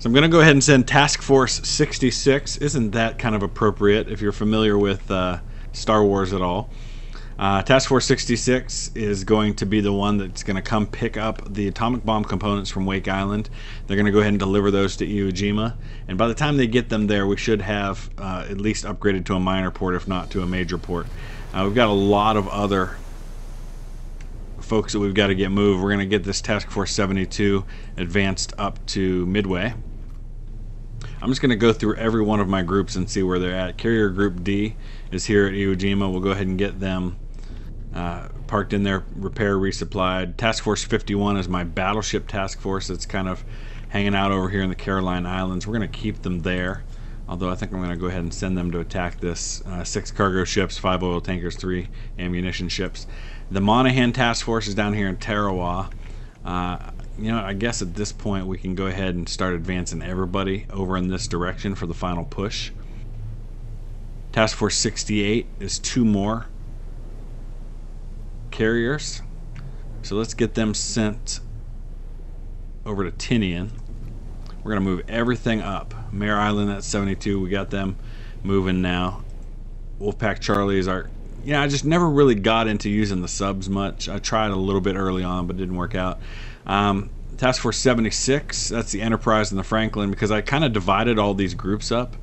So I'm going to go ahead and send Task Force 66. Isn't that kind of appropriate if you're familiar with uh, Star Wars at all? Uh, Task Force 66 is going to be the one that's going to come pick up the atomic bomb components from Wake Island. They're going to go ahead and deliver those to Iwo Jima. And by the time they get them there, we should have uh, at least upgraded to a minor port, if not to a major port. Uh, we've got a lot of other folks that we've got to get moved. We're going to get this Task Force 72 advanced up to Midway. I'm just going to go through every one of my groups and see where they're at. Carrier Group D is here at Iwo Jima. We'll go ahead and get them uh, parked in there, repair, resupplied. Task Force 51 is my battleship task force that's kind of hanging out over here in the Caroline Islands. We're going to keep them there, although I think I'm going to go ahead and send them to attack this. Uh, six cargo ships, five oil tankers, three ammunition ships. The Monahan task force is down here in Tarawa. Uh, you know, I guess at this point we can go ahead and start advancing everybody over in this direction for the final push. Task Force 68 is two more carriers. So let's get them sent over to Tinian. We're going to move everything up. Mare Island at 72, we got them moving now. Wolfpack Charlie is our... Yeah, I just never really got into using the subs much. I tried a little bit early on, but didn't work out. Um, Task Force 76, that's the Enterprise and the Franklin, because I kind of divided all these groups up.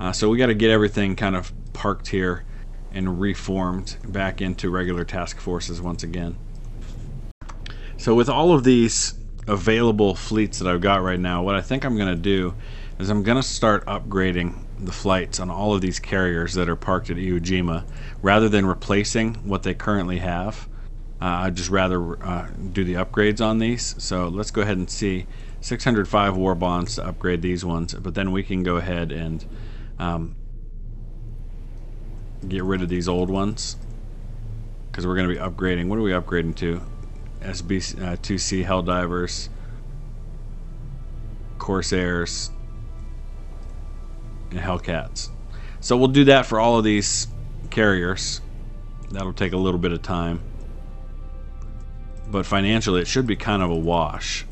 Uh, so we got to get everything kind of parked here and reformed back into regular task forces once again. So with all of these available fleets that I've got right now, what I think I'm going to do is I'm going to start upgrading the flights on all of these carriers that are parked at Iwo Jima rather than replacing what they currently have. Uh, I'd just rather uh, do the upgrades on these. So let's go ahead and see 605 war bonds to upgrade these ones, but then we can go ahead and um, get rid of these old ones because we're going to be upgrading. What are we upgrading to? SB2C uh, Helldivers, Corsairs, and Hellcats. So we'll do that for all of these carriers. That'll take a little bit of time but financially it should be kind of a wash.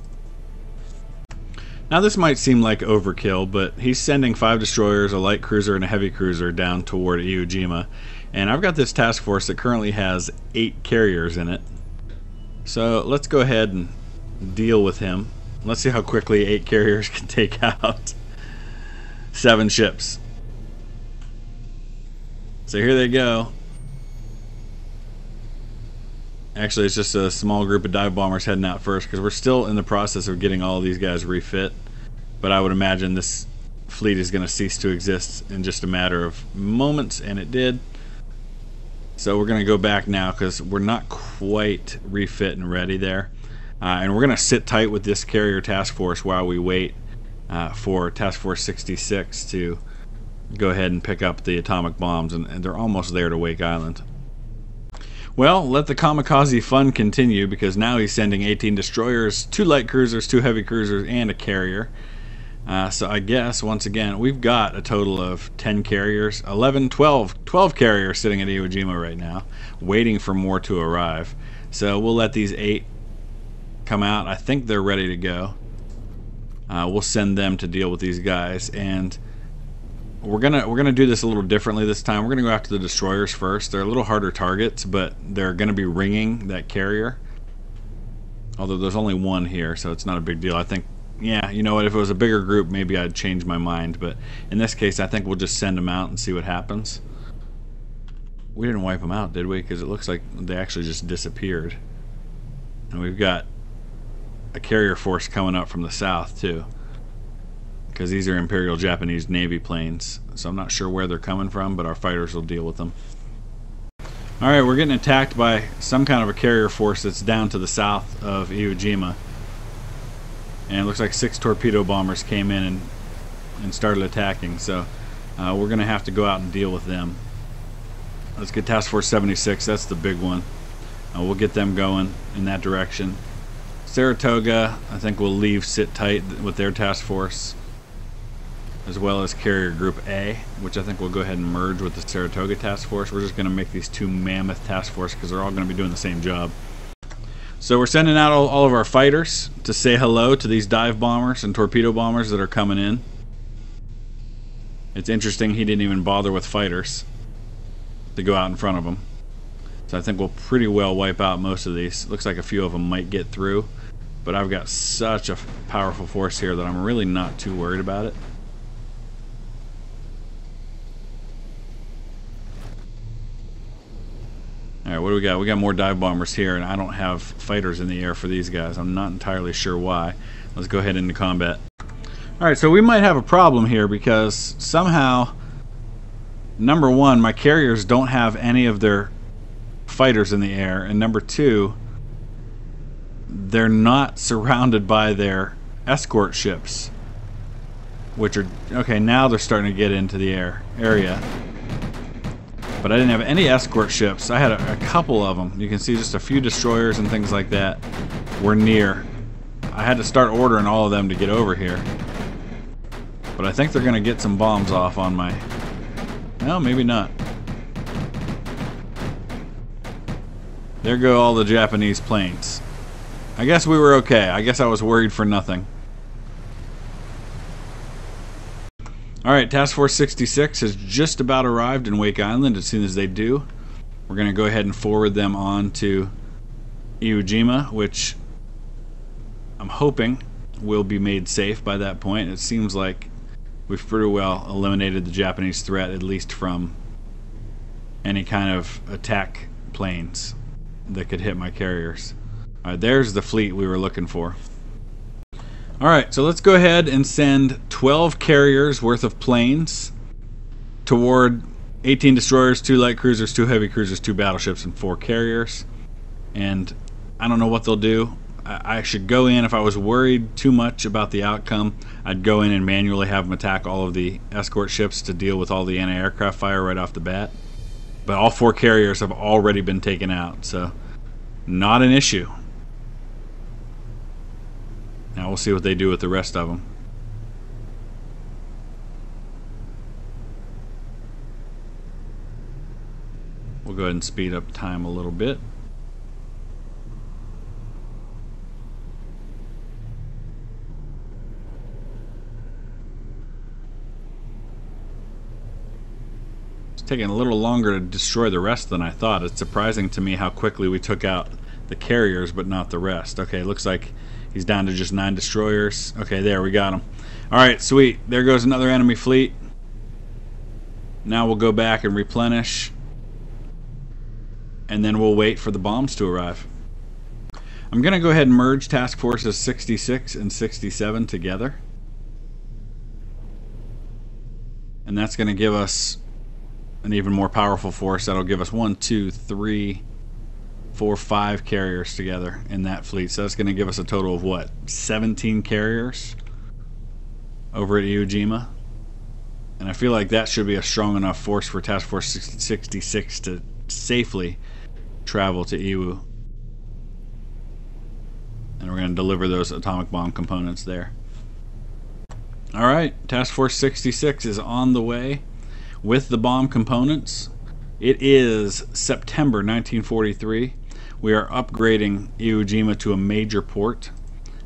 Now this might seem like overkill, but he's sending five destroyers, a light cruiser, and a heavy cruiser down toward Iwo Jima, and I've got this task force that currently has eight carriers in it. So let's go ahead and deal with him. Let's see how quickly eight carriers can take out seven ships. So here they go. Actually, it's just a small group of dive bombers heading out first because we're still in the process of getting all of these guys refit. But I would imagine this fleet is going to cease to exist in just a matter of moments, and it did. So we're going to go back now because we're not quite refit and ready there. Uh, and we're going to sit tight with this carrier task force while we wait uh, for Task Force 66 to go ahead and pick up the atomic bombs, and, and they're almost there to Wake Island. Well, let the kamikaze fun continue because now he's sending 18 destroyers, two light cruisers, two heavy cruisers, and a carrier. Uh, so I guess, once again, we've got a total of 10 carriers, 11, 12, 12 carriers sitting at Iwo Jima right now, waiting for more to arrive. So we'll let these eight come out. I think they're ready to go. Uh, we'll send them to deal with these guys. And we're gonna we're gonna do this a little differently this time. We're gonna go after the destroyers first. They're a little harder targets, but they're gonna be ringing that carrier. Although there's only one here, so it's not a big deal. I think, yeah, you know what? If it was a bigger group, maybe I'd change my mind. But in this case, I think we'll just send them out and see what happens. We didn't wipe them out, did we? Because it looks like they actually just disappeared. And we've got a carrier force coming up from the south too because these are Imperial Japanese Navy planes. So I'm not sure where they're coming from, but our fighters will deal with them. Alright, we're getting attacked by some kind of a carrier force that's down to the south of Iwo Jima. And it looks like six torpedo bombers came in and, and started attacking. So uh, we're going to have to go out and deal with them. Let's get Task Force 76. That's the big one. Uh, we'll get them going in that direction. Saratoga, I think we'll leave sit tight with their task force as well as Carrier Group A, which I think we'll go ahead and merge with the Saratoga Task Force. We're just going to make these two mammoth task force because they're all going to be doing the same job. So we're sending out all, all of our fighters to say hello to these dive bombers and torpedo bombers that are coming in. It's interesting he didn't even bother with fighters to go out in front of them. So I think we'll pretty well wipe out most of these. Looks like a few of them might get through. But I've got such a powerful force here that I'm really not too worried about it. Alright, what do we got? We got more dive bombers here, and I don't have fighters in the air for these guys. I'm not entirely sure why. Let's go ahead into combat. Alright, so we might have a problem here because somehow, number one, my carriers don't have any of their fighters in the air, and number two, they're not surrounded by their escort ships, which are okay. Now they're starting to get into the air area, but I didn't have any escort ships. I had a, a couple of them. You can see just a few destroyers and things like that were near. I had to start ordering all of them to get over here. But I think they're going to get some bombs off on my... Well, maybe not. There go all the Japanese planes. I guess we were okay. I guess I was worried for nothing. Alright, Task Force 66 has just about arrived in Wake Island. As soon as they do, we're going to go ahead and forward them on to Iwo Jima, which I'm hoping will be made safe by that point. It seems like we've pretty well eliminated the Japanese threat, at least from any kind of attack planes that could hit my carriers. Alright, there's the fleet we were looking for. Alright, so let's go ahead and send 12 carriers worth of planes toward 18 destroyers, 2 light cruisers, 2 heavy cruisers, 2 battleships, and 4 carriers. And I don't know what they'll do. I, should go in, if I was worried too much about the outcome, I'd go in and manually have them attack all of the escort ships to deal with all the anti-aircraft fire right off the bat. But all four carriers have already been taken out, so not an issue. Now we'll see what they do with the rest of them. We'll go ahead and speed up time a little bit. It's taking a little longer to destroy the rest than I thought. It's surprising to me how quickly we took out the carriers but not the rest. Okay, looks like He's down to just nine destroyers. Okay, there, we got him. Alright, sweet. There goes another enemy fleet. Now we'll go back and replenish. And then we'll wait for the bombs to arrive. I'm going to go ahead and merge task forces 66 and 67 together. And that's going to give us an even more powerful force. That'll give us one, two, three, four, five carriers together in that fleet. So that's going to give us a total of what, 17 carriers over at Iwo Jima. And I feel like that should be a strong enough force for Task Force 66 to safely travel to Iwo. And we're going to deliver those atomic bomb components there. Alright, Task Force 66 is on the way with the bomb components. It is September 1943. We are upgrading Iwo Jima to a major port.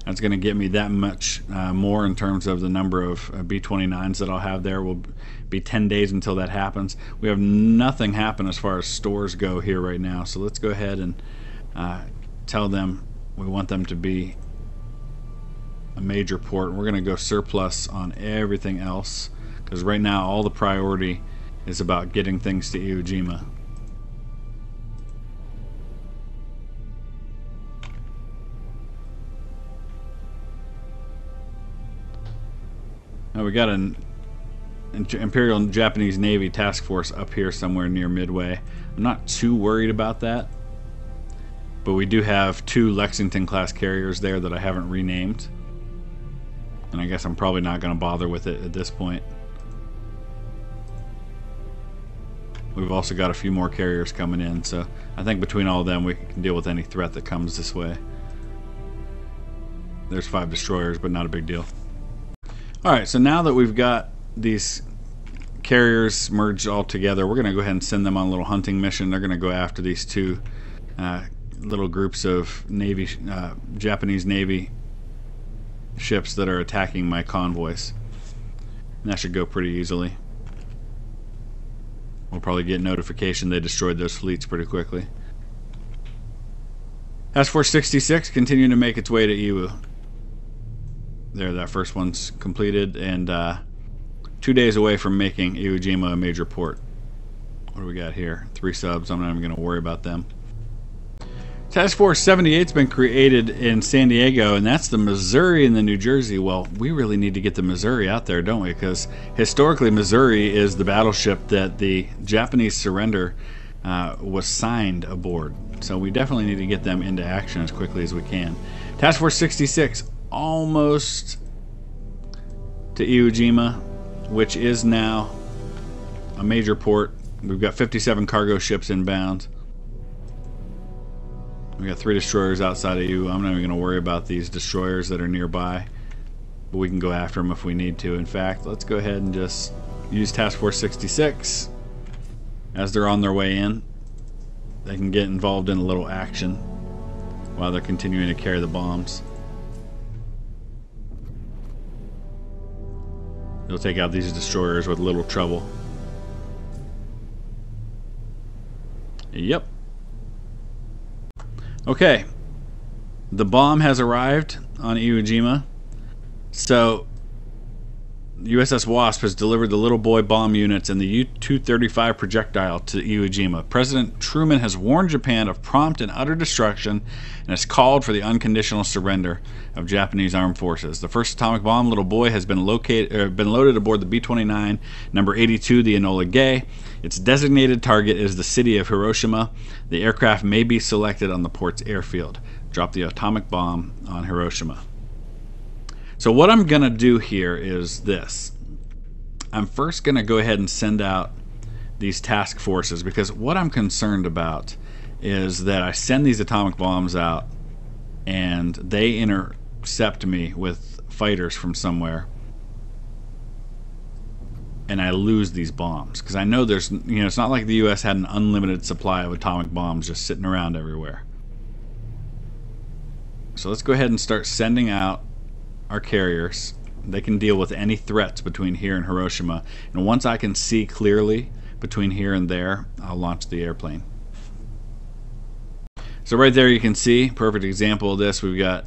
That's going to get me that much uh, more in terms of the number of uh, B-29s that I'll have there. Will be 10 days until that happens. We have nothing happen as far as stores go here right now. So let's go ahead and uh, tell them we want them to be a major port. We're going to go surplus on everything else because right now all the priority is about getting things to Iwo Jima. Now we got an Imperial Japanese Navy task force up here somewhere near Midway. I'm not too worried about that. But we do have two Lexington class carriers there that I haven't renamed. And I guess I'm probably not going to bother with it at this point. We've also got a few more carriers coming in, so I think between all of them we can deal with any threat that comes this way. There's five destroyers, but not a big deal. Alright, so now that we've got these carriers merged all together, we're going to go ahead and send them on a little hunting mission. They're going to go after these two uh, little groups of Navy, uh, Japanese Navy ships that are attacking my convoys. And that should go pretty easily. We'll probably get notification they destroyed those fleets pretty quickly. Task Force 66 continuing to make its way to Iwo. There, that first one's completed, and uh, two days away from making Iwo Jima a major port. What do we got here? Three subs. I'm not even going to worry about them. Task Force 78's been created in San Diego, and that's the Missouri and the New Jersey. Well, we really need to get the Missouri out there, don't we? Because historically, Missouri is the battleship that the Japanese surrender uh, was signed aboard. So we definitely need to get them into action as quickly as we can. Task Force 66, almost to Iwo Jima, which is now a major port. We've got 57 cargo ships inbound. We got three destroyers outside of you. I'm not even going to worry about these destroyers that are nearby. But we can go after them if we need to. In fact, let's go ahead and just use Task Force 66 as they're on their way in. They can get involved in a little action while they're continuing to carry the bombs. They'll take out these destroyers with little trouble. Yep. Okay. The bomb has arrived on Iwo Jima. So, USS Wasp has delivered the little boy bomb units and the U 235 projectile to Iwo Jima. President Truman has warned Japan of prompt and utter destruction and has called for the unconditional surrender of Japanese armed forces. The first atomic bomb, Little Boy, has been, located, uh, been loaded aboard the B 29, number 82, the Enola Gay. Its designated target is the city of Hiroshima. The aircraft may be selected on the port's airfield. Drop the atomic bomb on Hiroshima. So, what I'm going to do here is this I'm first going to go ahead and send out these task forces because what I'm concerned about is that I send these atomic bombs out and they intercept me with fighters from somewhere and I lose these bombs because I know there's you know it's not like the US had an unlimited supply of atomic bombs just sitting around everywhere. So let's go ahead and start sending out our carriers. They can deal with any threats between here and Hiroshima. And once I can see clearly between here and there, I'll launch the airplane. So right there you can see, perfect example of this, we've got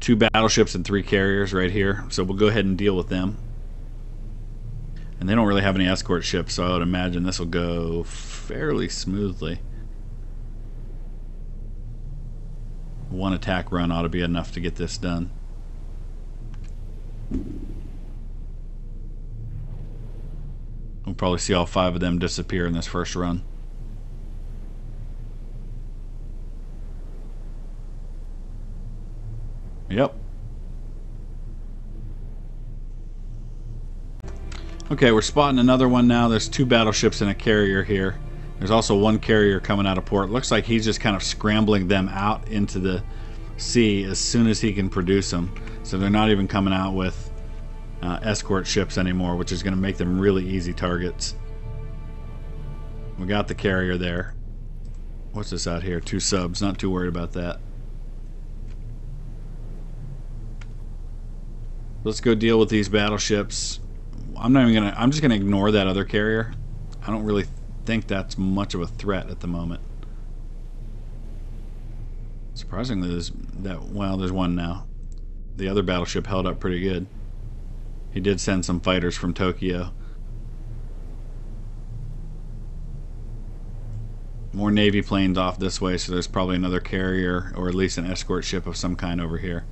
two battleships and three carriers right here. So we'll go ahead and deal with them. And they don't really have any escort ships, so I would imagine this will go fairly smoothly. One attack run ought to be enough to get this done. We'll probably see all five of them disappear in this first run. Yep. Okay, we're spotting another one now. There's two battleships and a carrier here. There's also one carrier coming out of port. Looks like he's just kind of scrambling them out into the sea as soon as he can produce them. So they're not even coming out with uh, escort ships anymore, which is going to make them really easy targets. We got the carrier there. What's this out here? Two subs. Not too worried about that. Let's go deal with these battleships. I'm not even gonna. I'm just gonna ignore that other carrier. I don't really think that's much of a threat at the moment. Surprisingly, there's that. Well, there's one now. The other battleship held up pretty good. He did send some fighters from Tokyo. More Navy planes off this way, so there's probably another carrier or at least an escort ship of some kind over here.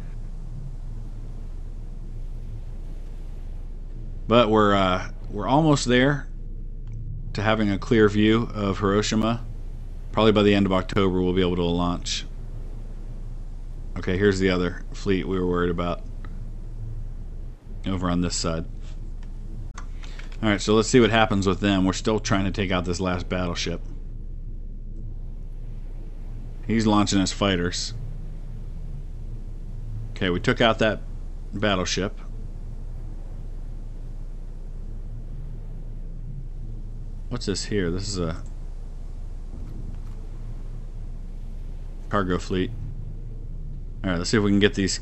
But we're uh, we're almost there to having a clear view of Hiroshima. Probably by the end of October, we'll be able to launch. Okay, here's the other fleet we were worried about over on this side. Alright, so let's see what happens with them. We're still trying to take out this last battleship. He's launching his fighters. Okay, we took out that battleship. What's this here? This is a cargo fleet. All right, let's see if we can get these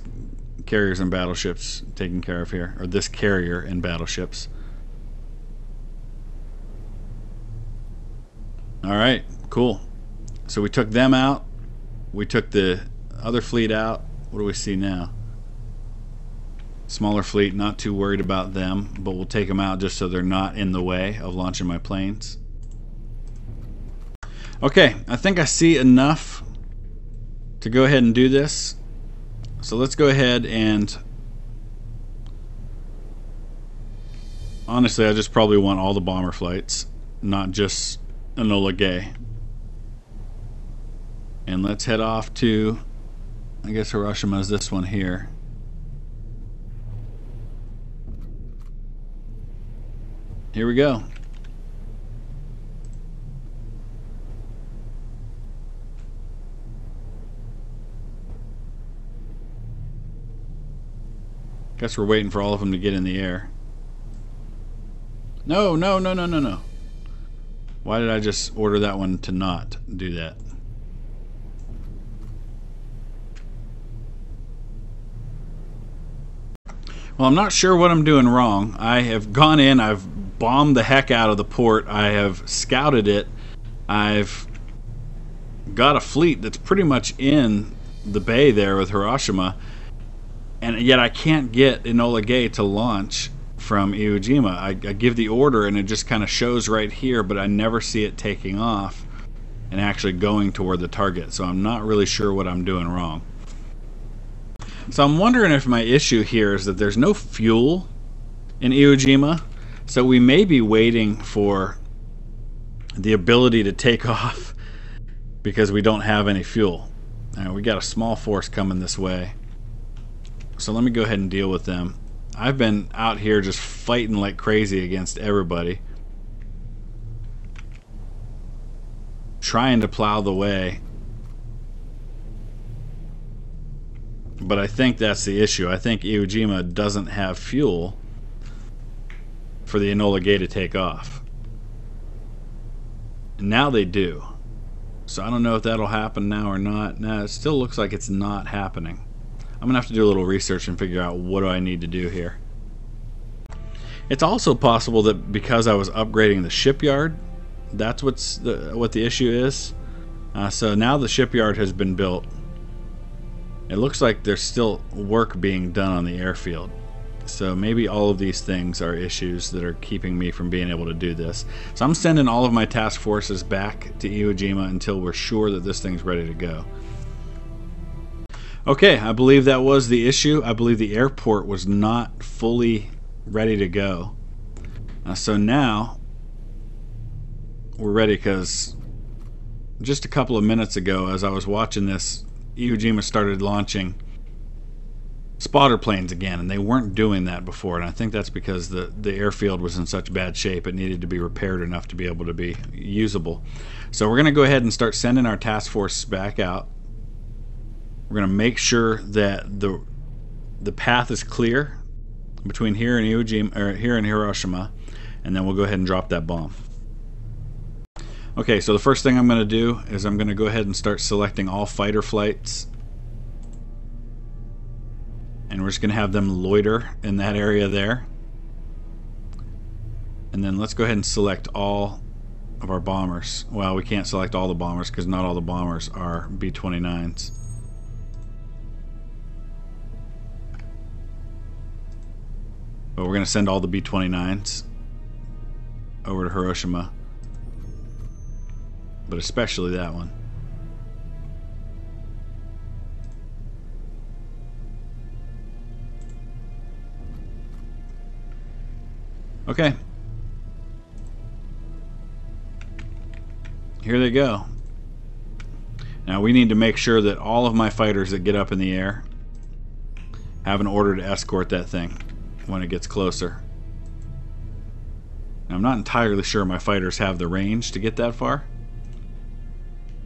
carriers and battleships taken care of here, or this carrier and battleships. All right, cool. So we took them out. We took the other fleet out. What do we see now? Smaller fleet, not too worried about them, but we'll take them out just so they're not in the way of launching my planes. Okay, I think I see enough to go ahead and do this. So let's go ahead and honestly, I just probably want all the bomber flights, not just Enola Gay. And let's head off to, I guess Hiroshima is this one here. Here we go. Guess we're waiting for all of them to get in the air. No, no, no, no, no, no. Why did I just order that one to not do that? Well, I'm not sure what I'm doing wrong. I have gone in, I've bombed the heck out of the port, I have scouted it, I've got a fleet that's pretty much in the bay there with Hiroshima and yet I can't get Enola Gay to launch from Iwo Jima. I, I give the order and it just kind of shows right here, but I never see it taking off and actually going toward the target. So I'm not really sure what I'm doing wrong. So I'm wondering if my issue here is that there's no fuel in Iwo Jima. So we may be waiting for the ability to take off because we don't have any fuel. We got a small force coming this way. So let me go ahead and deal with them. I've been out here just fighting like crazy against everybody. Trying to plow the way. But I think that's the issue. I think Iwo Jima doesn't have fuel for the Enola Gay to take off. And now they do. So I don't know if that'll happen now or not. Now it still looks like it's not happening. I'm gonna have to do a little research and figure out what do I need to do here. It's also possible that because I was upgrading the shipyard, that's what's the, what the issue is. Uh, so now the shipyard has been built. It looks like there's still work being done on the airfield. So maybe all of these things are issues that are keeping me from being able to do this. So I'm sending all of my task forces back to Iwo Jima until we're sure that this thing's ready to go. Okay, I believe that was the issue. I believe the airport was not fully ready to go. Uh, so now we're ready because just a couple of minutes ago, as I was watching this, Iwo Jima started launching spotter planes again, and they weren't doing that before. And I think that's because the, the airfield was in such bad shape, it needed to be repaired enough to be able to be usable. So we're going to go ahead and start sending our task force back out we're going to make sure that the the path is clear between here and Iwo Jima, or here and Hiroshima, and then we'll go ahead and drop that bomb. Okay, so the first thing I'm going to do is I'm going to go ahead and start selecting all fighter flights. And we're just going to have them loiter in that area there. And then let's go ahead and select all of our bombers. Well, we can't select all the bombers because not all the bombers are B-29s. But we're going to send all the B-29s over to Hiroshima. But especially that one. Okay. Here they go. Now we need to make sure that all of my fighters that get up in the air have an order to escort that thing when it gets closer. Now, I'm not entirely sure my fighters have the range to get that far.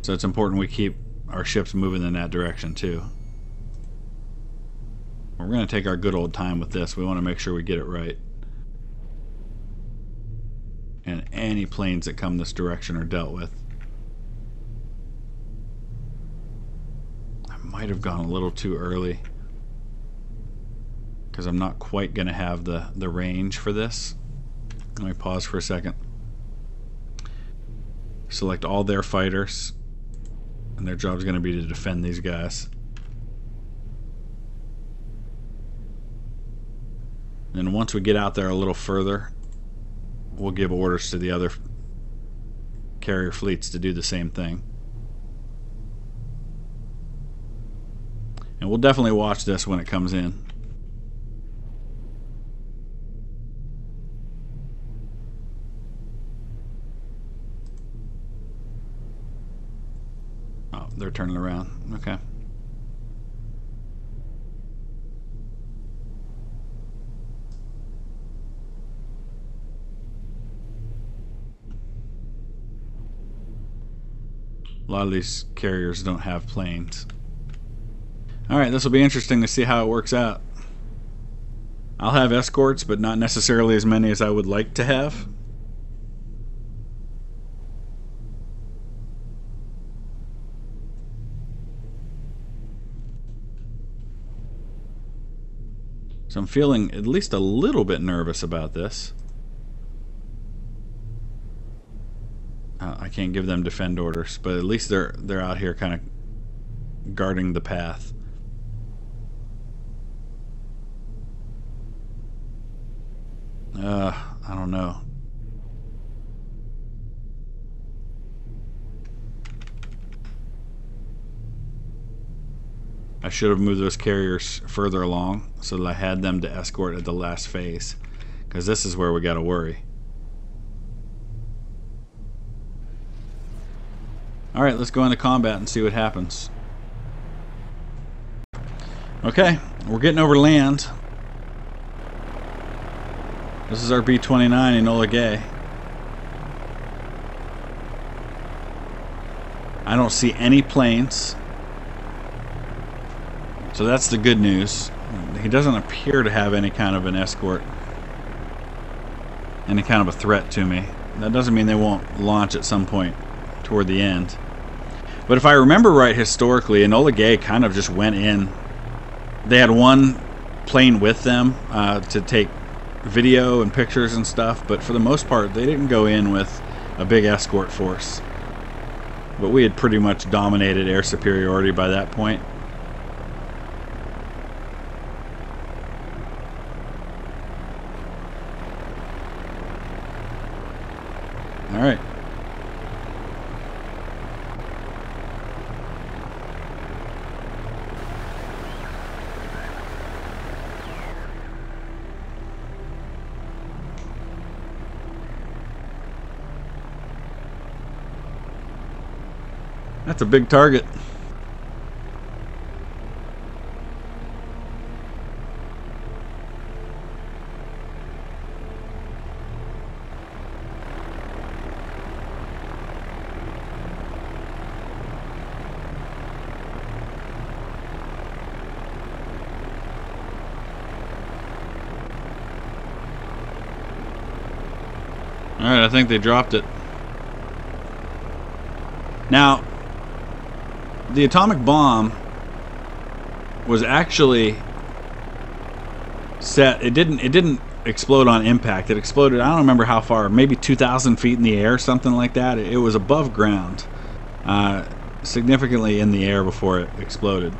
So it's important we keep our ships moving in that direction too. We're going to take our good old time with this. We want to make sure we get it right. And any planes that come this direction are dealt with. I might have gone a little too early because I'm not quite going to have the, the range for this. Let me pause for a second. Select all their fighters, and their job is going to be to defend these guys. And once we get out there a little further, we'll give orders to the other carrier fleets to do the same thing. And we'll definitely watch this when it comes in. Oh, they're turning around. Okay. Lot of these carriers don't have planes. Alright, this will be interesting to see how it works out. I'll have escorts, but not necessarily as many as I would like to have. So I'm feeling at least a little bit nervous about this. Uh, I can't give them defend orders, but at least they're they're out here kind of guarding the path. Uh, I don't know. I should have moved those carriers further along so that I had them to escort at the last phase. Because this is where we got to worry. Alright, let's go into combat and see what happens. Okay, we're getting over land. This is our B-29 Enola Gay. I don't see any planes. So that's the good news. He doesn't appear to have any kind of an escort. Any kind of a threat to me. That doesn't mean they won't launch at some point toward the end. But if I remember right historically, Enola Gay kind of just went in. They had one plane with them uh, to take video and pictures and stuff, but for the most part, they didn't go in with a big escort force. But we had pretty much dominated air superiority by that point. All right. That's a big target. Alright, I think they dropped it. Now, the atomic bomb was actually set it didn't it didn't explode on impact. It exploded i don't remember how far maybe 2000 feet in the air something like that. It, was above ground uh, significantly in the air before it exploded.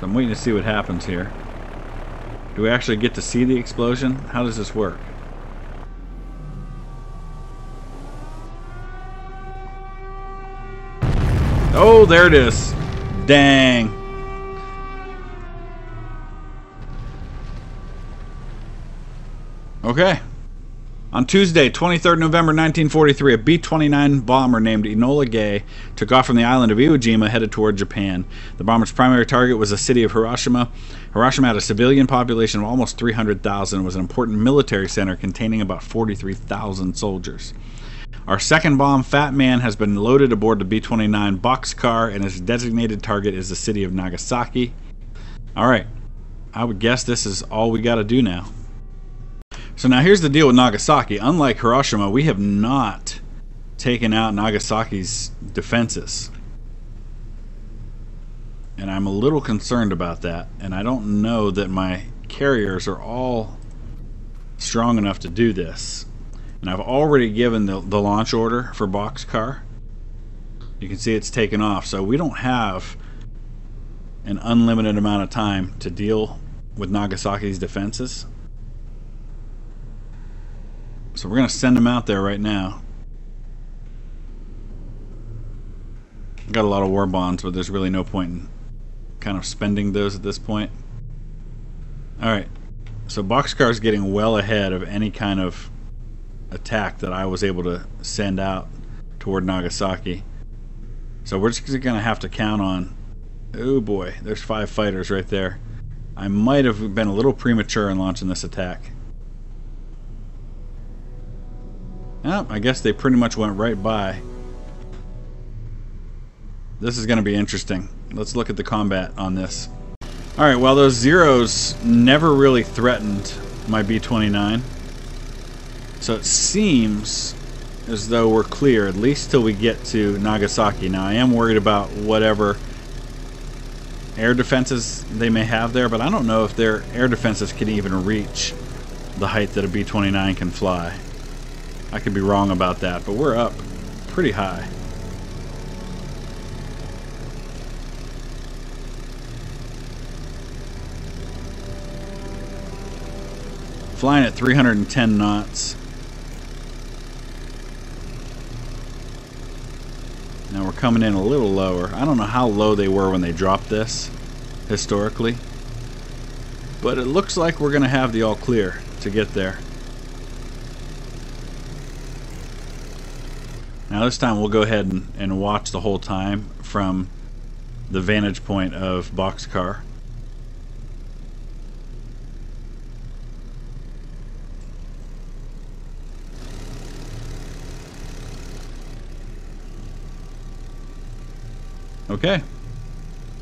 So i'm waiting to see what happens here. Do we actually get to see the explosion? How does this work Oh, there it is. Dang. Okay. On Tuesday, 23rd November 1943, a B-29 bomber named Enola Gay took off from the island of Iwo Jima headed toward Japan. The bomber's primary target was the city of Hiroshima. Hiroshima had a civilian population of almost 300,000 and was an important military center containing about 43,000 soldiers. Our second bomb, Fat Man, has been loaded aboard the B 29 boxcar, and its designated target is the city of Nagasaki. Alright, I would guess this is all we got to do now. So, now here's the deal with Nagasaki. Unlike Hiroshima, we have not taken out Nagasaki's defenses. And I'm a little concerned about that. And I don't know that my carriers are all strong enough to do this. And I've already given the, the launch order for Boxcar. You can see it's taken off. So we don't have an unlimited amount of time to deal with Nagasaki's defenses. So we're going to send them out there right now. Got a lot of war bonds, but there's really no point in kind of spending those at this point. Alright, so Boxcar's getting well ahead of any kind of attack that I was able to send out toward Nagasaki. So we're just going to have to count on... Oh boy, there's five fighters right there. I might have been a little premature in launching this attack. Oh, I guess they pretty much went right by. This is going to be interesting. Let's look at the combat on this. Alright, well those zeros never really threatened my B-29. So it seems as though we're clear, at least till we get to Nagasaki. Now I am worried about whatever air defenses they may have there, but I don't know if their air defenses can even reach the height that a B-29 can fly. I could be wrong about that, but we're up pretty high. Flying at 310 knots. Now we're coming in a little lower. I don't know how low they were when they dropped this, historically. But it looks like we're going to have the all clear to get there. Now this time we'll go ahead and, and watch the whole time from the vantage point of Boxcar. Okay.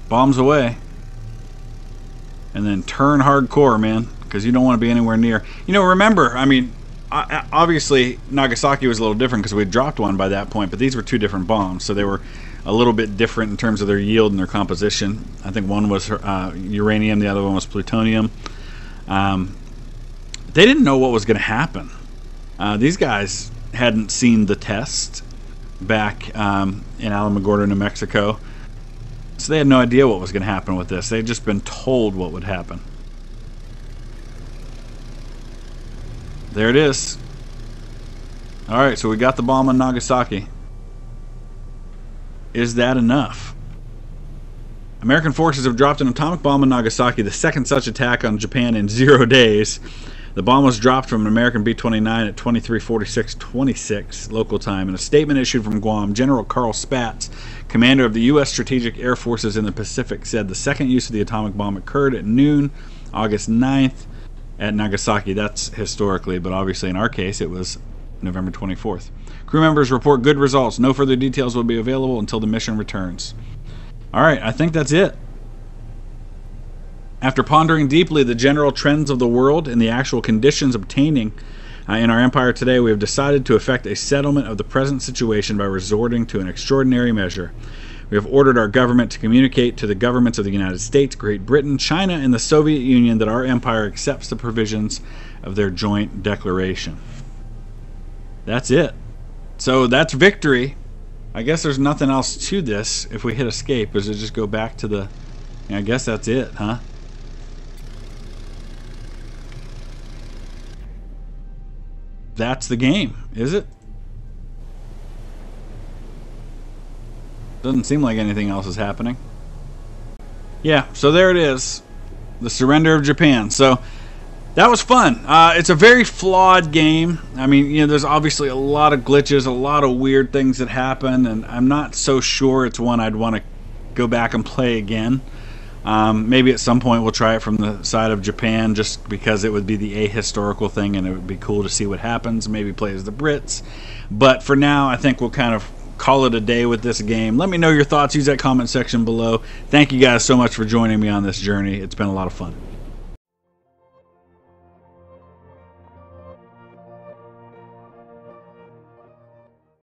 Bombs away. And then turn hardcore, man, because you don't want to be anywhere near. You know, remember, I mean, obviously Nagasaki was a little different because we dropped one by that point, but these were two different bombs, so they were a little bit different in terms of their yield and their composition. I think one was uh, uranium, the other one was plutonium. Um, they didn't know what was going to happen. Uh, these guys hadn't seen the test back um, in Alamogordo, New Mexico. So they had no idea what was going to happen with this. They'd just been told what would happen. There it is. Alright, so we got the bomb on Nagasaki. Is that enough? American forces have dropped an atomic bomb on Nagasaki, the second such attack on Japan in zero days. The bomb was dropped from an American B-29 at 2346-26 local time. In a statement issued from Guam, General Carl Spaatz, commander of the U.S. Strategic Air Forces in the Pacific, said the second use of the atomic bomb occurred at noon, August 9th, at Nagasaki. That's historically, but obviously in our case it was November 24th. Crew members report good results. No further details will be available until the mission returns. All right, I think that's it. After pondering deeply the general trends of the world and the actual conditions obtaining uh, in our empire today, we have decided to effect a settlement of the present situation by resorting to an extraordinary measure. We have ordered our government to communicate to the governments of the United States, Great Britain, China, and the Soviet Union that our empire accepts the provisions of their joint declaration. That's it. So that's victory. I guess there's nothing else to this. If we hit escape, does it just go back to the... I guess that's it, huh? That's the game, is it? Doesn't seem like anything else is happening. Yeah, so there it is. The surrender of Japan. So that was fun. Uh, it's a very flawed game. I mean, you know, there's obviously a lot of glitches, a lot of weird things that happen, and I'm not so sure it's one I'd want to go back and play again. Um, maybe at some point we'll try it from the side of Japan just because it would be the ahistorical thing and it would be cool to see what happens. Maybe play as the Brits. But for now, I think we'll kind of call it a day with this game. Let me know your thoughts. Use that comment section below. Thank you guys so much for joining me on this journey. It's been a lot of fun.